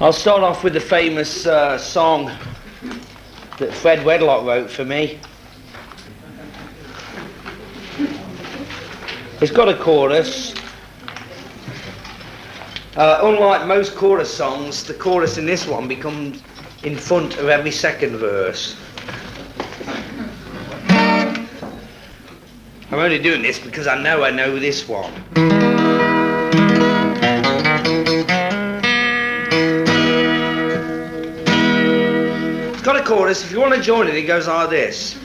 I'll start off with the famous uh, song that Fred Wedlock wrote for me. It's got a chorus. Uh, unlike most chorus songs, the chorus in this one becomes in front of every second verse. I'm only doing this because I know I know this one. Chorus. If you want to join it, it goes like this.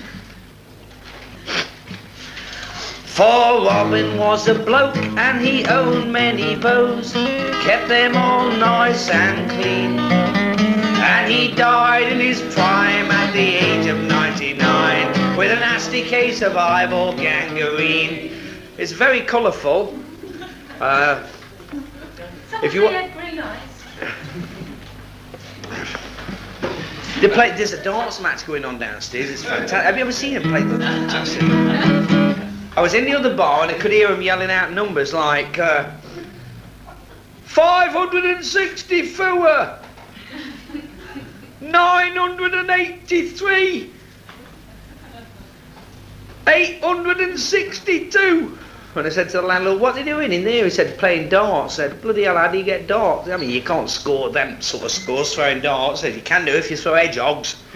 For Robin was a bloke and he owned many bows, kept them all nice and clean. And he died in his prime at the age of 99 with a nasty case of eyeball gangrene. It's very colourful. Uh, if you want. They play, there's a dance match going on downstairs. It's fantastic. Have you ever seen him play? Fantastic. I was in the other bar and I could hear him yelling out numbers like uh, 564, 983, 862. And I said to the landlord, what are they doing in there? He said, playing darts. I said, bloody hell, how do you get darts? I mean, you can't score them sort of scores throwing darts. I said, you can do if you throw hedgehogs.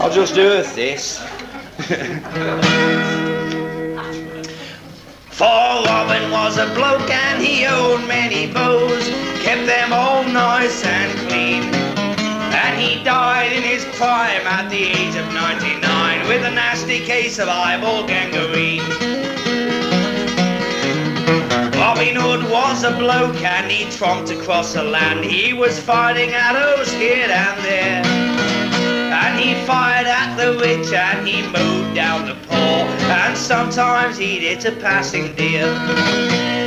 I'll just do this. For Robin was a bloke and he owned many bows, kept them all nice and clean. He died in his prime at the age of 99 with a nasty case of eyeball gangrene. Robin Hood was a bloke and he tromped across the land. He was fighting arrows here and there. And he fired at the witch and he mowed down the poor. And sometimes he'd hit a passing deer.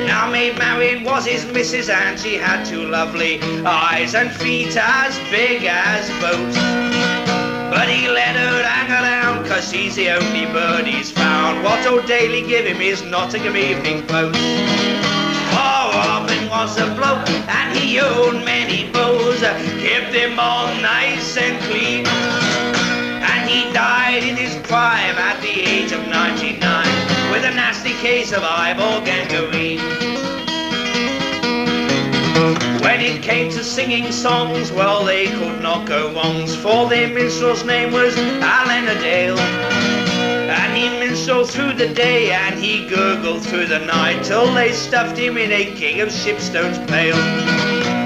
Now Maid Marian was his missus and she had two lovely eyes and feet as big as boats. But he let her hang around cause she's the only bird he's found. What O'Daly give him is Nottingham Evening Post. Oh, Robin was a bloke and he owned many bows, kept them all nice and clean. Age of 99 with a nasty case of eyeball gangrene. When it came to singing songs, well, they could not go wrongs, for their minstrel's name was Alan-a-Dale. And he minstreled through the day and he gurgled through the night till they stuffed him in a king of shipstone's pail.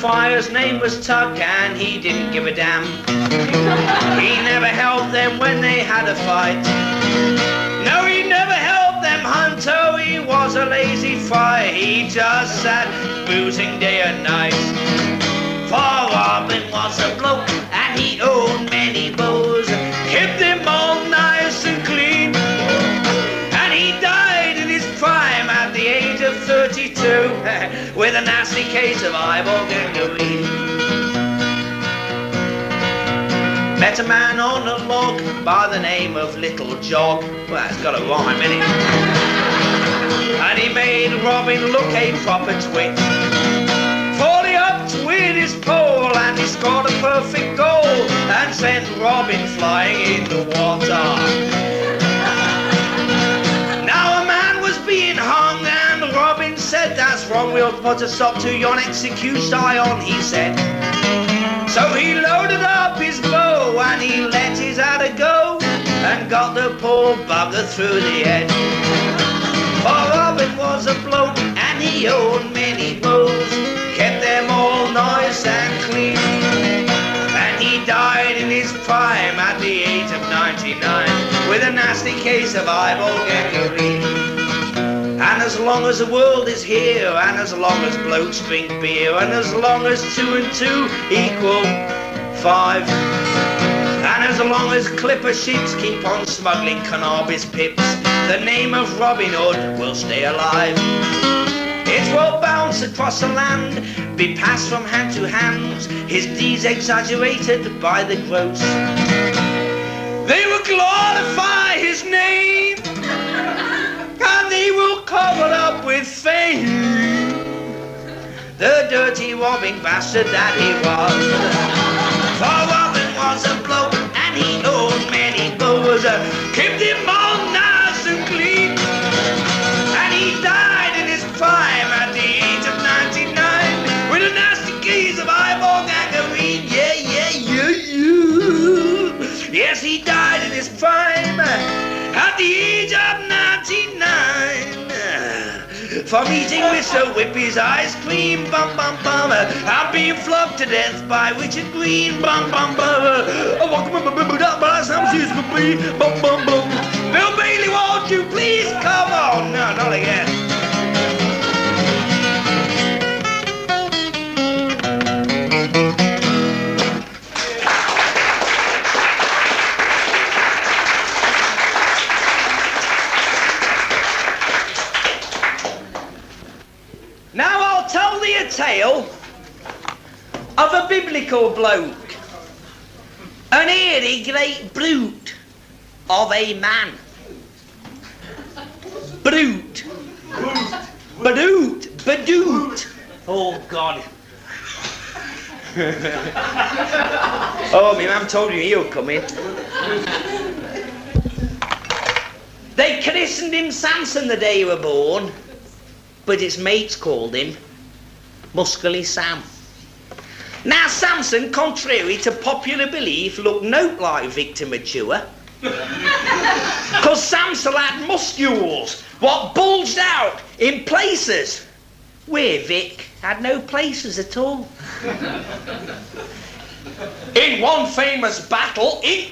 Friar's name was Tuck and he didn't give a damn. He never helped them when they had a fight. No, he never helped them, Hunter. He was a lazy friar. He just sat boozing day and night. For Robin was a bloke and he owned many bows, with a nasty case of eyeball gangrene. Met a man on a log by the name of Little Jog. Well, that's got a rhyme in it. And he made Robin look a proper twit. For he up with his pole and he scored a perfect goal and sent Robin flying in the water. Wrong, we'll put a stop to yon execution, he said. So he loaded up his bow and he let his adder go and got the poor bugger through the head. For Robin was a bloke and he owned many bows, kept them all nice and clean. And he died in his prime at the age of 99 with a nasty case of eyeball gangrene. As long as the world is here, and as long as blokes drink beer, and as long as two and two equal five, and as long as clipper ships keep on smuggling cannabis pips, the name of Robin Hood will stay alive. It will bounce across the land, be passed from hand to hand, his deeds exaggerated by the gross. They will glorify his name, the dirty robbing bastard that he was. For Robin was a bloke, and he owned many bows, kept him all nice and clean, and he died in his prime at the age of 99 with a nasty case of eyeball gangrene. Yeah, yeah, yeah, yeah. Yes, he died in his prime at the age of 99 from eating Mr. Whippy's ice cream, bum bum bum, I'm being flogged to death by Richard Green, bum bum bum. Bum bum bum. Bill Bailey, won't you please come on? No, not again. Of a biblical bloke, an eerie great brute of a man. Brute. Brute. Badoot. Oh, God. oh, my mum told you he'll come in. They christened him Samson the day he were born, but his mates called him Muscly Sam. Now, Samson, contrary to popular belief, looked not like Victor Mature. Because Samson had muscles, what bulged out in places where Vic had no places at all. in one famous battle in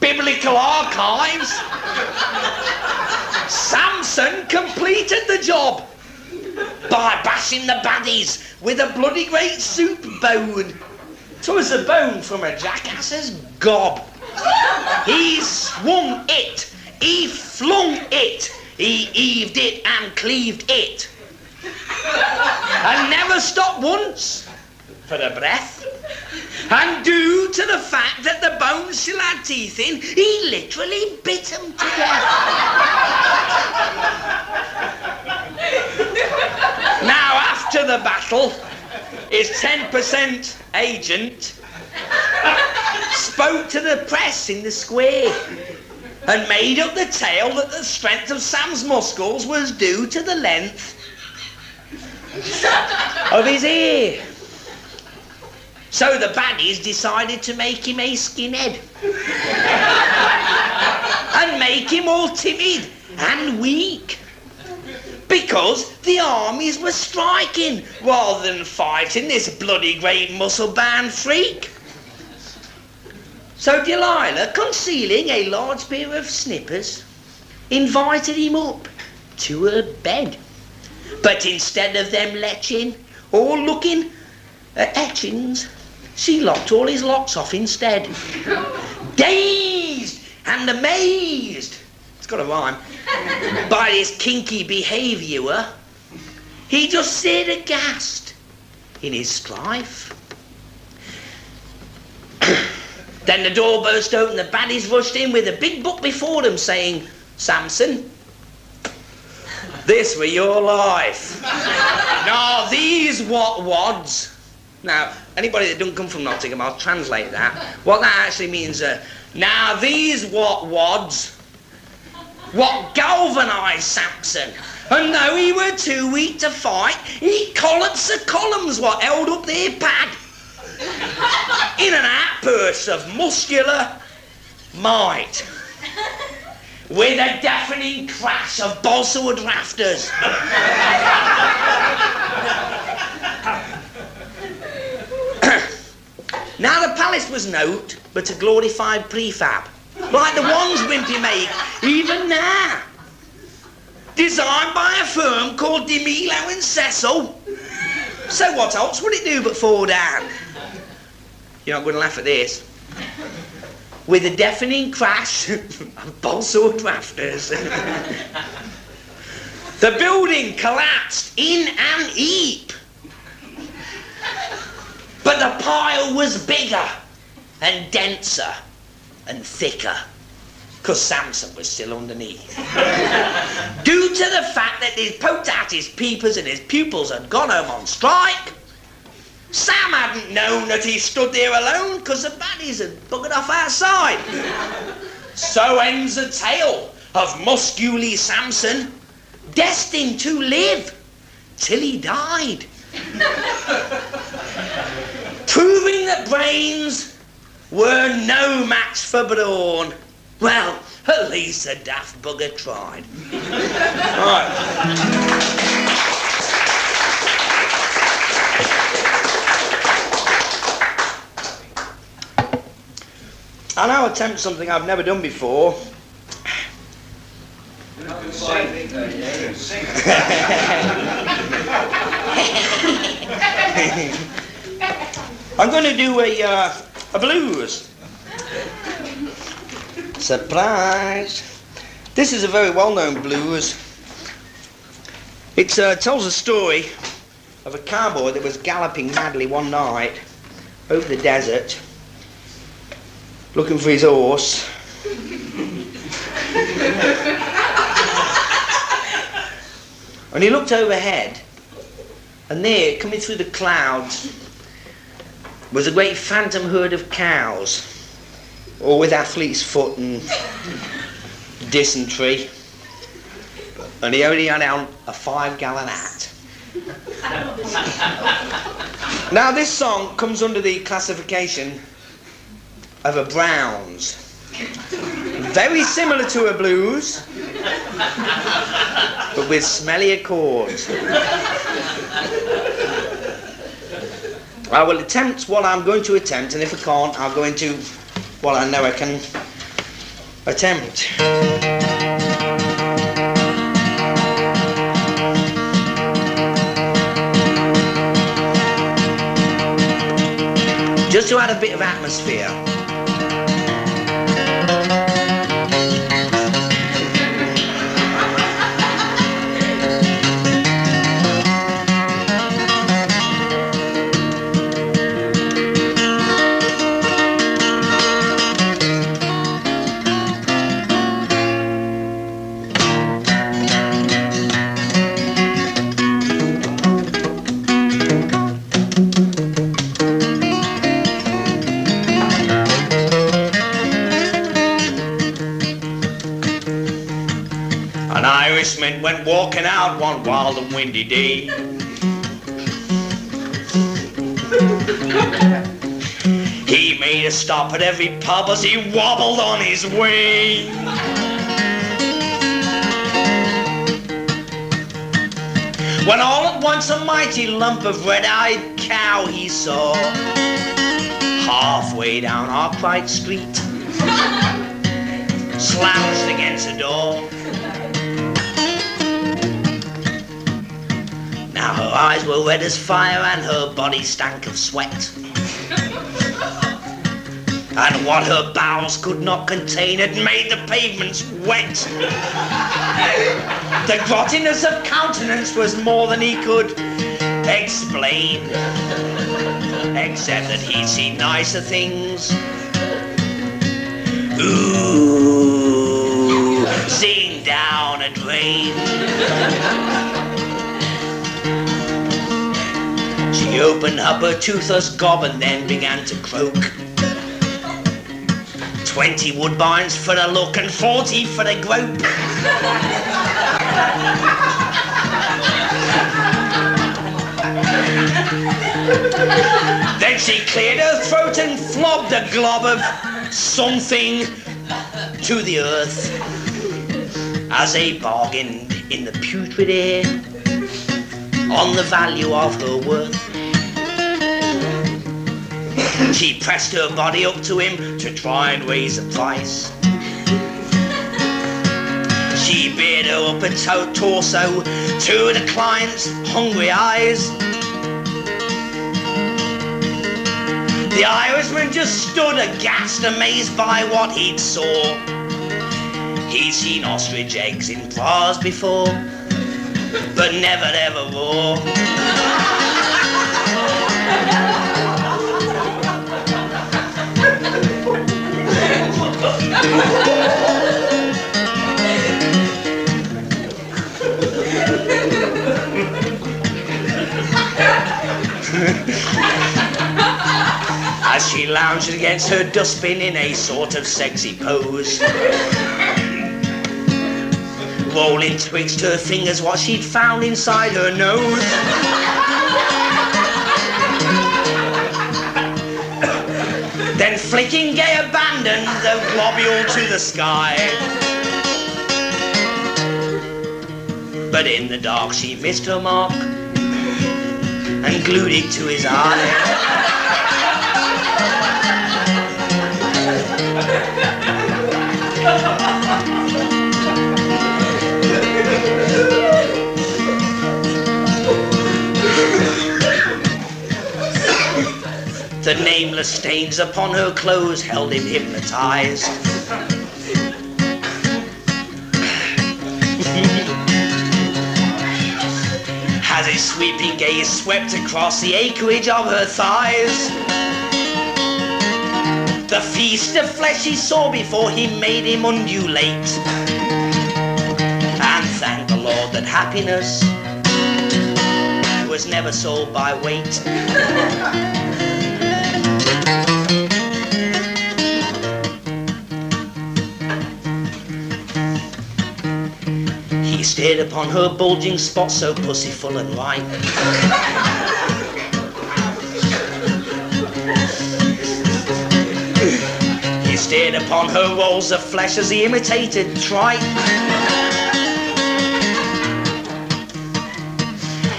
biblical archives, Samson completed the job by bashing the baddies with a bloody great soup bone. Twas a bone from a jackass's gob. He swung it, he flung it, he heaved it and cleaved it. And never stopped once for a breath. And due to the fact that the bones still had teeth in, he literally bit them to death. Now, after the battle, his 10% agent spoke to the press in the square and made up the tale that the strength of Sam's muscles was due to the length of his ear. So the baddies decided to make him a skinhead and make him all timid and weak because the armies were striking rather than fighting this bloody great muscle-bound freak. So Delilah, concealing a large pair of snippers, invited him up to her bed. But instead of them leching or looking at etchings, she locked all his locks off instead. Dazed and amazed, got a rhyme, by his kinky behaviour, he just stared aghast in his strife. then the door burst open, the baddies rushed in with a big book before them saying, Samson, this were your life. now these what wads now, anybody that don't come from Nottingham, I'll translate that. What that actually means, uh, now these what wads, what galvanised Samson. And though he were too weak to fight, he collops the columns what held up their pad. In an outburst of muscular might. With a deafening crash of balsa wood rafters. Now the palace was note, but a glorified prefab, like the ones Wimpey make even now. Designed by a firm called DeMille and Cecil. So what else would it do but fall down? You're not going to laugh at this. With a deafening crash of wood rafters. The building collapsed in an heap. But the pile was bigger and denser and thicker because Samson was still underneath. Due to the fact that his his peepers and his pupils had gone home on strike, Sam hadn't known that he stood there alone because the baddies had buggered off outside. so ends the tale of Muscly Samson, destined to live till he died. Proving that brains were no match for brawn. Well, at least the daft bugger tried. right. I'll now attempt something I've never done before. I'm going to do a, uh, a blues. Surprise! This is a very well-known blues. It uh, tells a story of a cowboy that was galloping madly one night over the desert looking for his horse. and he looked overhead, and there, coming through the clouds, was a great phantom herd of cows, all with athlete's foot and dysentery. And he only had on a five gallon hat. now, this song comes under the classification of a Browns. Very similar to a blues, but with smellier chords. I will attempt what I'm going to attempt, and if I can't, I'll go into what I know I can attempt. Just to add a bit of atmosphere. Went walking out one wild and windy day. he made a stop at every pub as he wobbled on his way. When all at once a mighty lump of red-eyed cow he saw halfway down Arkwright Street, slouched against a door. Her eyes were red as fire and her body stank of sweat. and what her bowels could not contain had made the pavements wet. the grottiness of countenance was more than he could explain, except that he'd seen nicer things. Ooh, seen down a drain. She opened up her toothless gob and then began to croak. Twenty woodbines for the look and forty for the grope. then she cleared her throat and flobbed a glob of something to the earth as they bargained in the putrid air on the value of her worth. She pressed her body up to him to try and raise the price. She bared her up upper to- torso to the client's hungry eyes. The Irishman just stood aghast, amazed by what he'd saw. He'd seen ostrich eggs in bras before. but never ever roar. As she lounged against her dustbin in a sort of sexy pose. Rolling twixt her fingers what she'd found inside her nose. Flicking gay abandon the globule to the sky. But in the dark she missed her mark and glued it to his eye. The nameless stains upon her clothes held him hypnotized. As his sweeping gaze swept across the acreage of her thighs. The feast of flesh he saw before he made him undulate. And thank the Lord that happiness was never sold by weight. Stared upon her bulging spot so pussyful and ripe. He stared upon her rolls of flesh as he imitated tripe.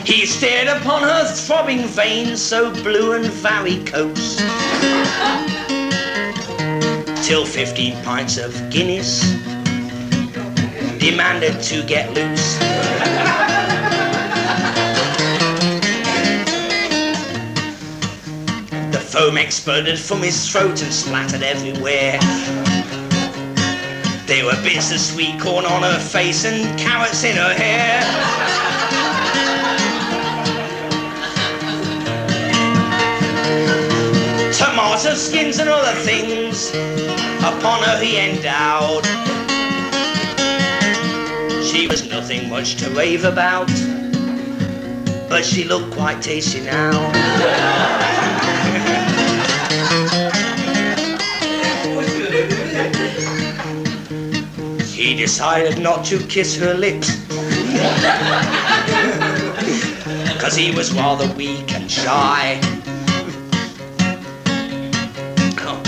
He stared upon her throbbing veins so blue and varicose. Till fifteen pints of Guinness demanded to get loose. The foam exploded from his throat and splattered everywhere. There were bits of sweet corn on her face and carrots in her hair. Tomato skins and other things upon her he endowed. She was nothing much to rave about, but she looked quite tasty now. He decided not to kiss her lips, cause he was rather weak and shy. Oh.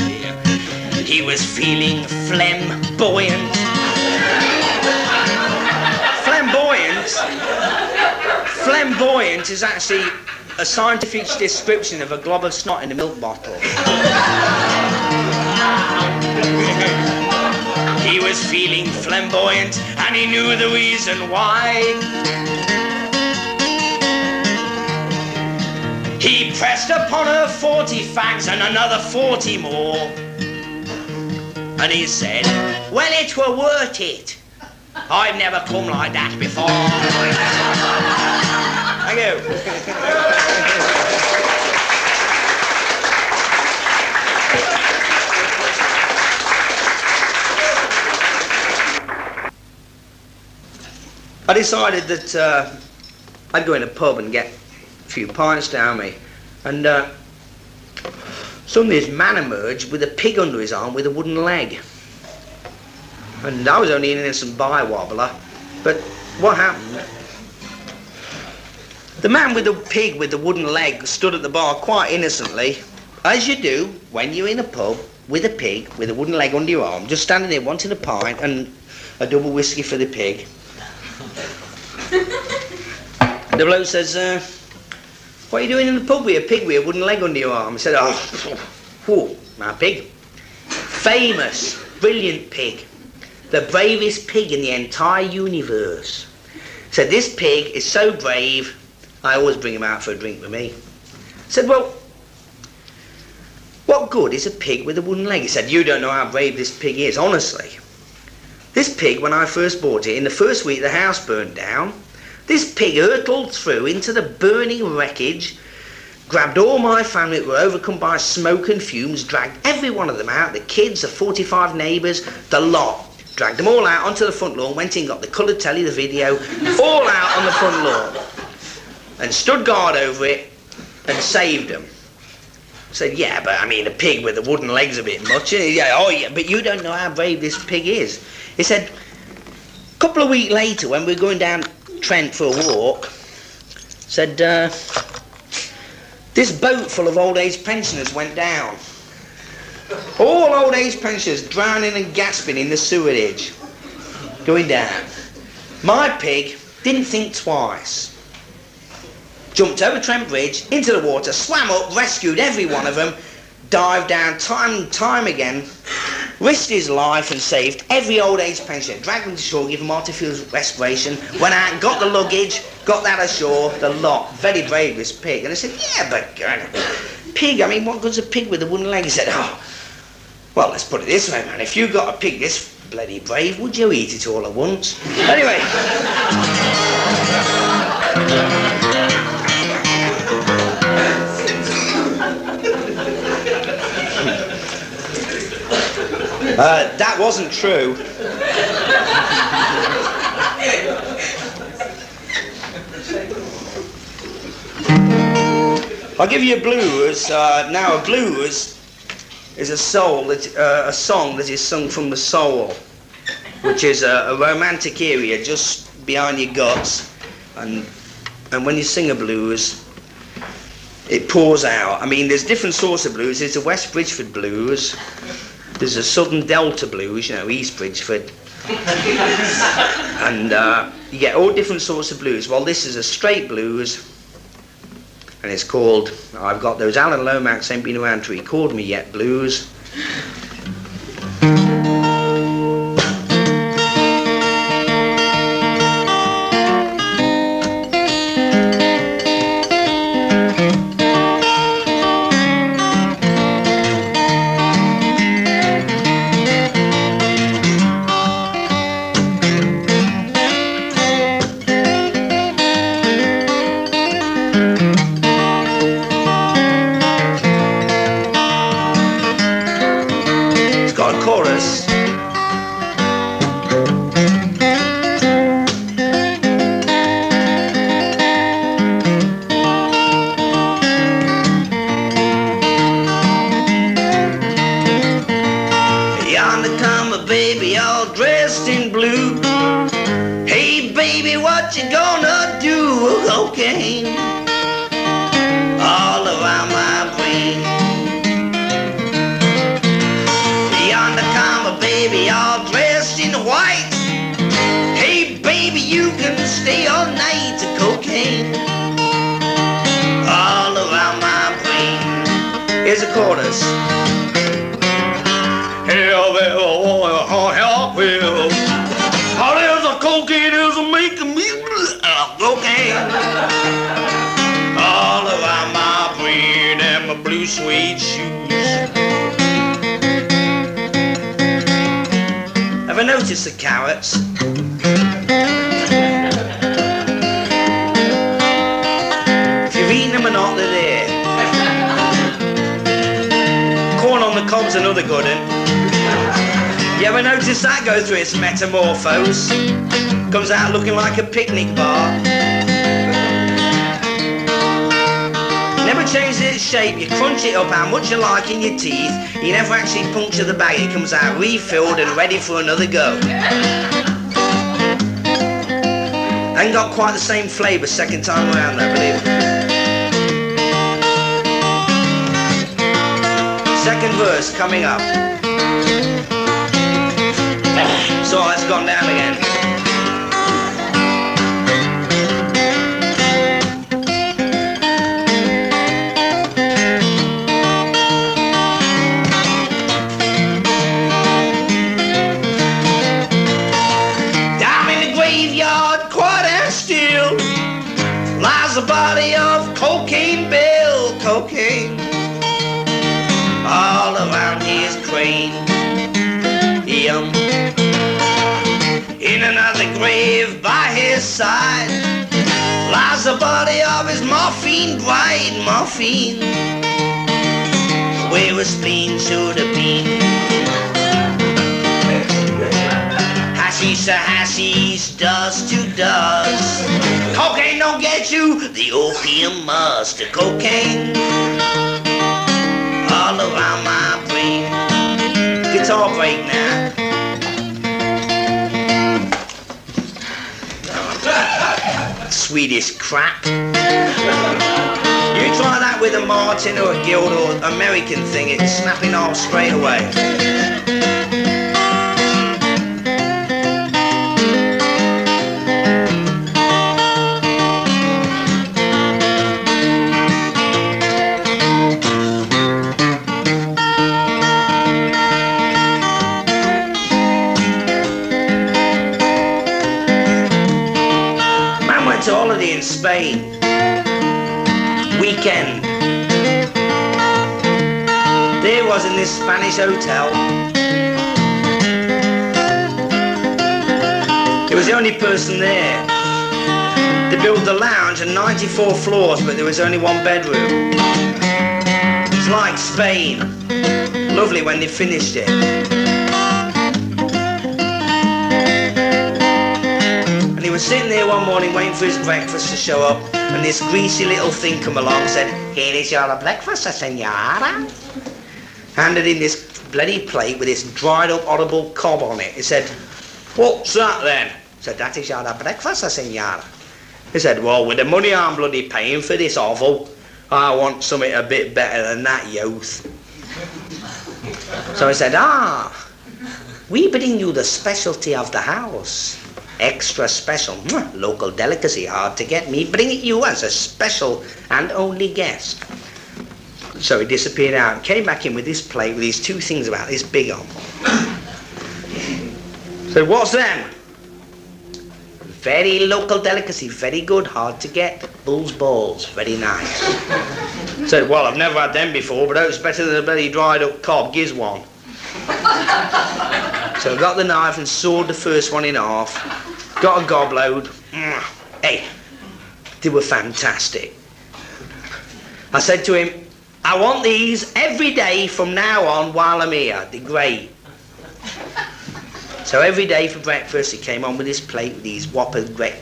He was feeling flamboyant. Flamboyant. Is actually a scientific description of a glob of snot in a milk bottle. he was feeling flamboyant and he knew the reason why. He pressed upon her 40 facts and another 40 more. And he said, Well, it were worth it. I've never come like that before. Thank you. I decided that uh, I'd go in a pub and get a few pints down me. And uh, suddenly this man emerged with a pig under his arm with a wooden leg. And I was only an innocent by wobbler. But what happened? The man with the pig with the wooden leg stood at the bar quite innocently, as you do when you're in a pub with a pig with a wooden leg under your arm, just standing there wanting a pint and a double whiskey for the pig. the bloke says, uh, What are you doing in the pub with a pig with a wooden leg under your arm? I said, Oh, whew, my pig. Famous, brilliant pig. The bravest pig in the entire universe. Said, This pig is so brave, I always bring him out for a drink with me. Said, Well, what good is a pig with a wooden leg? He said, You don't know how brave this pig is, honestly. This pig, when I first bought it, in the first week the house burned down, This pig hurtled through into the burning wreckage, grabbed all my family that were overcome by smoke and fumes, dragged every one of them out, the kids, the 45 neighbours, the lot. Dragged them all out onto the front lawn, went in, got the coloured telly, the video, all out on the front lawn, and stood guard over it and saved them. Said, yeah, but I mean, a pig with the wooden legs a bit much. Yeah, oh, yeah, but you don't know how brave this pig is. He said, a couple of weeks later, when we were going down Trent for a walk, said, uh, this boat full of old age pensioners went down. All old age pensioners drowning and gasping in the sewerage, going down. My pig didn't think twice jumped over Trent Bridge, into the water, swam up, rescued every one of them, dived down time and time again, risked his life and saved every old age pensioner, dragged them to shore, gave them artificial respiration, went out got the luggage, got that ashore, the lot. Very brave, this pig. And I said, yeah, but uh, pig, I mean, what good's a pig with a wooden leg? He said, oh, well, let's put it this way, man. If you got a pig this bloody brave, would you eat it all at once? Anyway. Uh, that wasn't true. I'll give you a blues. Uh, now, a blues is a soul that, uh, a song that is sung from the soul, which is a, a romantic area just behind your guts, and and when you sing a blues, it pours out. I mean, there's different sorts of blues. There's a West Bridgford blues. There's a Southern Delta blues, you know, East Bridgford. and uh, you get all different sorts of blues. Well, this is a straight blues, and it's called, I've got those Alan Lomax ain't been around to record me yet blues. this. Hell, that oil, oh, help him. All there's a cocaine is making me uh, cocaine. All about my green and my blue suede shoes. Ever noticed the carrots? Metamorphose. Comes out looking like a picnic bar. Never changes its shape, you crunch it up how much you like in your teeth. You never actually puncture the bag, it comes out refilled and ready for another go. Ain't got quite the same flavour second time around I believe Second verse coming up. So it's gone down again. Morphine. Where a spleen should have been. Hashish to hashish, dust to dust. Cocaine don't get you, the opium must. The cocaine all around my brain. Guitar break now. Swedish crap. You try that with a Martin or a Guild or American thing, it's snapping off straight away. Holiday in Spain. In this Spanish hotel. He was the only person there. They built the lounge and 94 floors, but there was only one bedroom. It's like Spain. Lovely when they finished it. And he was sitting there one morning waiting for his breakfast to show up, and this greasy little thing come along and said, Here is your breakfast, senora. Handed him this bloody plate with this dried up horrible cob on it. He said, What's that then? I said, That is your breakfast, senora. He said, Well, with the money I'm bloody paying for this offal, I want something a bit better than that, youth. So I said, Ah, we bring you the specialty of the house. Extra special, local delicacy, hard to get. Me bring it you as a special and only guest. So he disappeared out and came back in with this plate with these two things about this big on. so what's them? Very local delicacy, very good, hard to get. Bull's balls, very nice. Said, well, I've never had them before, but it's better than a bloody dried up cob. Gives one. So I got the knife and sawed the first one in half. Got a gobload. Mwah. Hey, they were fantastic. I said to him, I want these every day from now on while I'm here. They're great. So every day for breakfast, he came on with his plate with these whopper great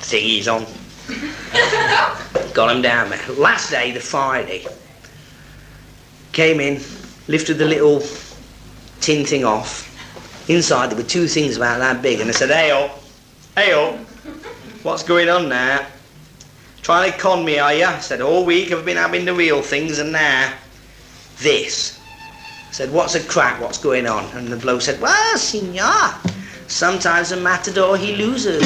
thingies on. Got him down there. Last day, the Friday, came in, lifted the little tin thing off. Inside there were two things about that big, and I said, "Hey, up, hey, up, what's going on now? Trying to con me, are you?" I said, "All week I've been having the real things, and now this." I said, "What's a crack? What's going on?" And the bloke said, "Well, senor, sometimes a matador he loses."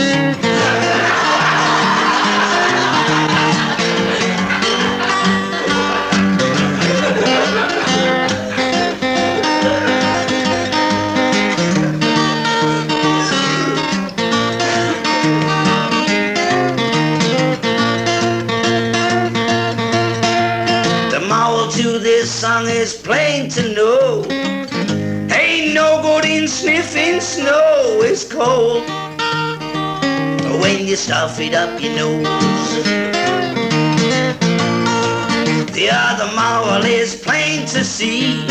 Cold. When you stuff it up your nose. The other moral is plain to see.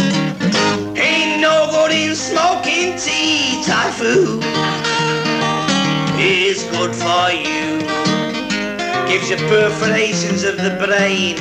Ain't no good in smoking tea, typhoon. Is good for you. Gives you perforations of the brain.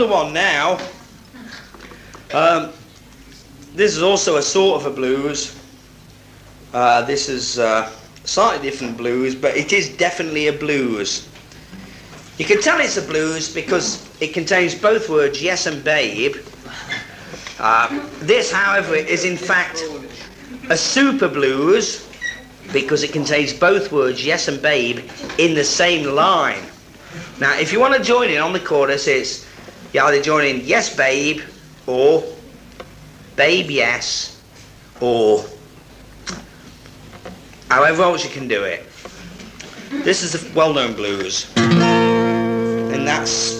I'll do my other one now. Um, this is also a sort of a blues. Uh, this is uh, slightly different blues, but it is definitely a blues. You can tell it's a blues because it contains both words, yes and babe. Uh, this, however, is in fact a super blues because it contains both words, yes and babe, in the same line. Now, if you want to join in on the chorus, it's you either join in yes, babe, or babe, yes, or however else you can do it. This is the well-known blues, and that's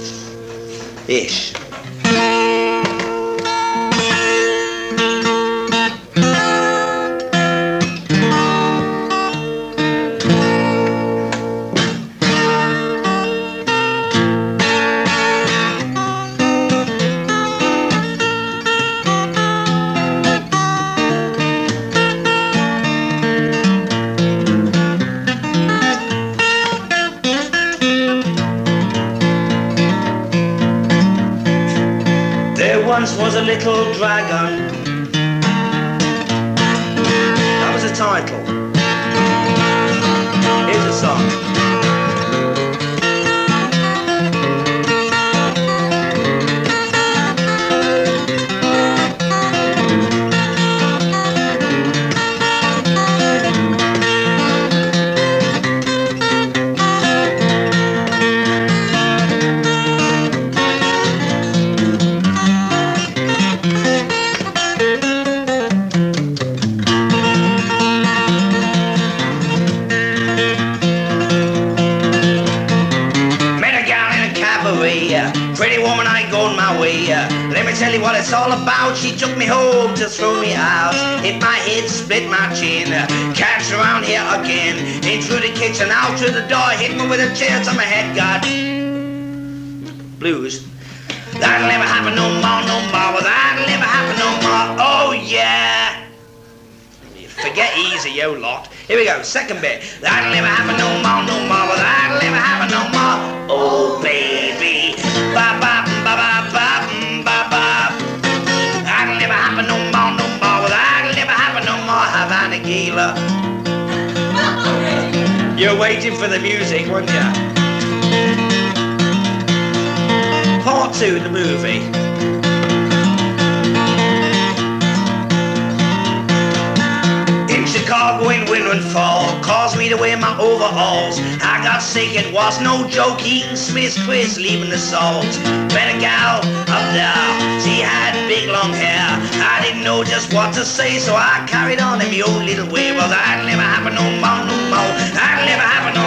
ish. Tell you what it's all about. She took me home to throw me out. Hit my head, split my chin. Catch around here again. In through the kitchen, out through the door. Hit me with a chair till my head got blues. That'll never happen no more, no more. Well, that'll never happen no more. Oh, yeah. Forget easy, yo lot. Here we go, second bit. That'll never happen no more, no more. That'll never happen no more. Oh, baby. Ba, Gila. You're waiting for the music, weren't you? Part two, the movie. Chicago in winter and fall caused me to wear my overalls. I got sick, it was no joke, eating Smith's Quiz, leaving the salt. Met a gal up there, she had big long hair. I didn't know just what to say, so I carried on in my old little way. Well, that'll never happen no more, no more. That'll never happen no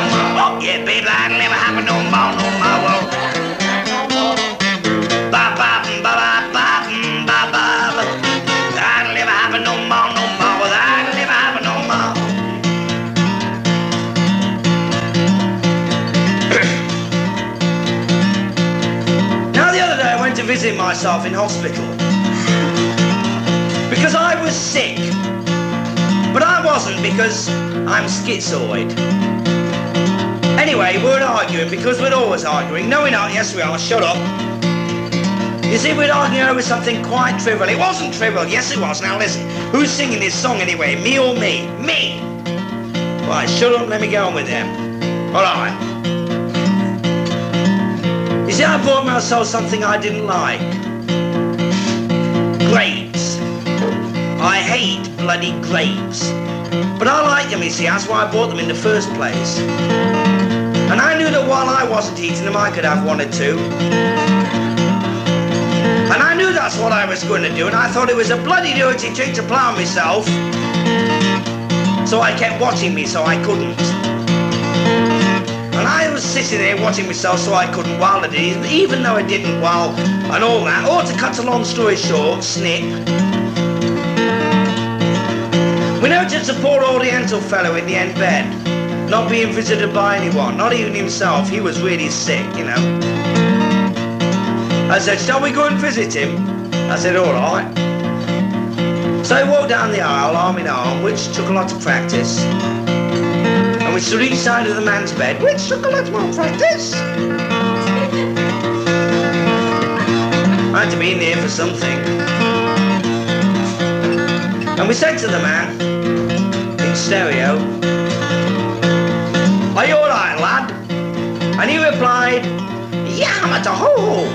myself in hospital. Because I was sick. But I wasn't because I'm schizoid. Anyway, we're arguing because we're always arguing. No, we're not. Yes, we are. Shut up. You see, we're arguing over something quite trivial. It wasn't trivial. Yes, it was. Now listen. Who's singing this song anyway? Me or me? Me! Right, shut up. Let me go on with them. All right. You see, I bought myself something I didn't like. I hate bloody grapes. But I like them, you see, that's why I bought them in the first place. And I knew that while I wasn't eating them, I could have one or two. And I knew that's what I was going to do, and I thought it was a bloody dirty trick to plough myself. So I kept watching me so I couldn't. And I was sitting there watching myself so I couldn't while I did, even though I didn't while and all that. Or to cut a long story short, snip. Noticed a poor Oriental fellow in the end bed, not being visited by anyone, not even himself. He was really sick, you know. I said, shall we go and visit him? I said, all right. So I walked down the aisle, arm in arm, which took a lot of practice and we stood each side of the man's bed, which took a lot more practice. might have been here for something. And we said to the man, in stereo, Are you alright, lad? And he replied, Yeah, I'm at a hole.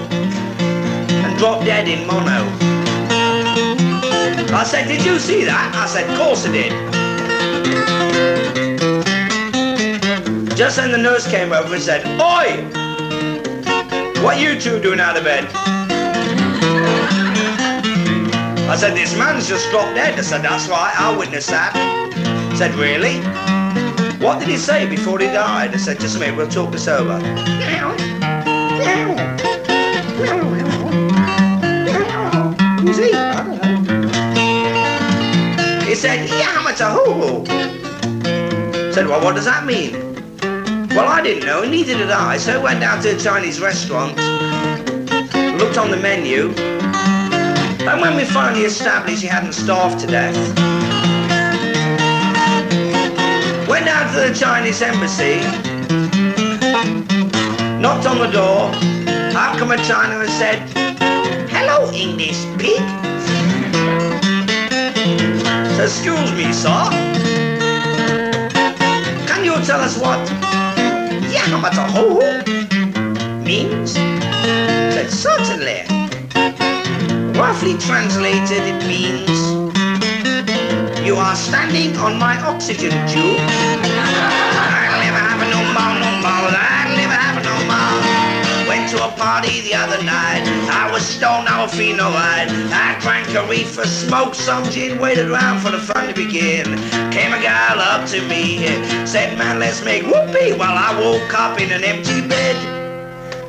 And dropped dead in mono. I said, Did you see that? I said, course I did. Just then the nurse came over and said, Oi! What you two doing out of bed? I said, this man's just dropped dead. I said, that's right, I witnessed that. Said, really? What did he say before he died? I said, just a minute, we'll talk this over. Who's he? I don't know. He said, yeah, I'm a hoo I said, well, what does that mean? Well, I didn't know, neither did I. So I went down to a Chinese restaurant, looked on the menu, and when we finally established he hadn't starved to death, went to the Chinese embassy, knocked on the door, out come a China and said, Hello, English pig. Excuse me, sir. Can you tell us what Yamataho means? Said, certainly. Roughly translated, it means you are standing on my oxygen tube. I'll never have no more, no more. I'll never have no more. Went to a party the other night. I was stoned, I was feeling alright. I drank a reefer, smoked some gin, waited around for the fun to begin. Came a girl up to me, said, man, let's make whoopee. Well, I woke up in an empty bed.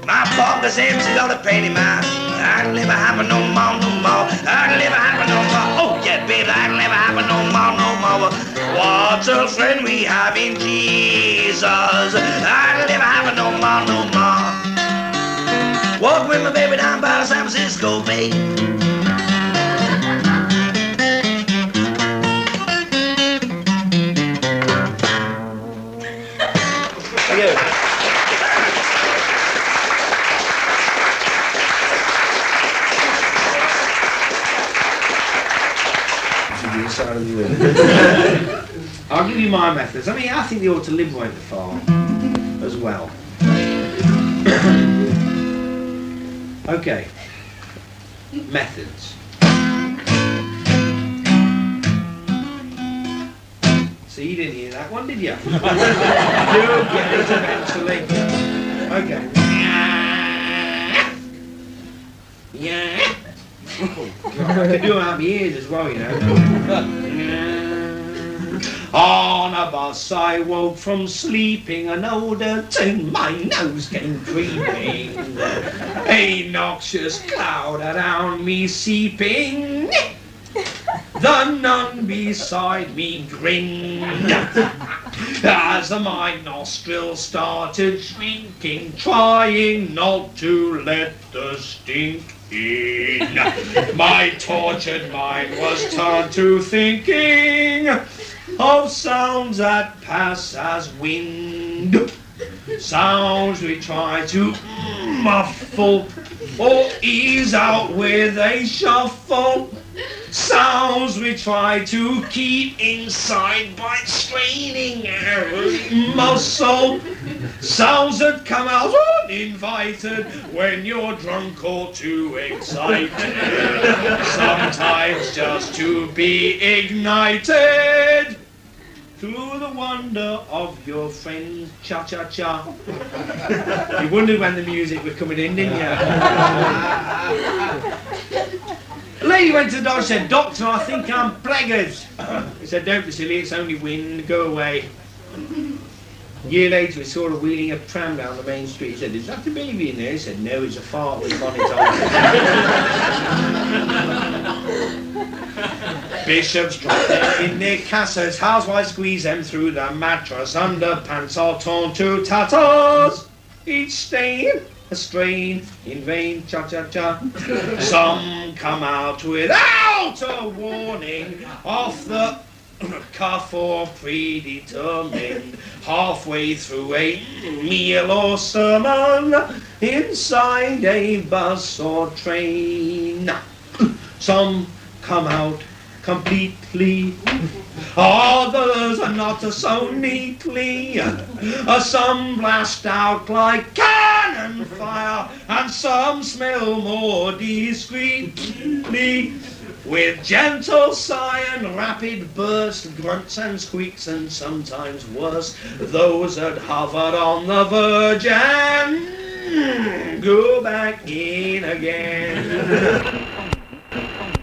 My pocket's empty, got a penny, man. I'd never happen no more, What a friend we have in Jesus. I'd never happen no more, no more. Walk with my baby down by San Francisco Bay. Thank you. side of the room. I'll give you my methods. I mean, I think you ought to liberate the farm as well. okay. Methods. So you didn't hear that one, did you? You'll get it eventually. Okay. Yeah. I can do it out my ears as well, you know. On a bus I woke from sleeping, an odor to my nose came creeping. A noxious cloud around me seeping. The nun beside me grinned as my nostrils started shrinking, trying not to let the stink in. My tortured mind was turned to thinking of sounds that pass as wind. Sounds we try to muffle or ease out with a shuffle. Sounds we try to keep inside by straining every muscle. Sounds that come out uninvited when you're drunk or too excited. Sometimes just to be ignited through the wonder of your friend's cha-cha-cha. you wondered when the music was coming in, didn't you? Lady went to the doctor said, Doctor, I think I'm preggers. He said, Don't be silly, it's only wind, go away. A year later, we saw her wheeling a tram down the main street. He said, Is that a baby in there? He said, No, it's a fart with bonnet on. Bishops drop them in their cassocks. Housewives squeeze them through the mattress. Underpants are torn to tatters. Each stain a strain in vain, cha cha cha. Some come out without a warning off the Cuff or predetermined, halfway through a meal or sermon, inside a bus or train. Some come out completely, others are not so neatly. Some blast out like cannon fire, and some smell more discreetly. With gentle sigh and rapid burst, grunts and squeaks, and sometimes worse, those that hovered on the verge and go back in again.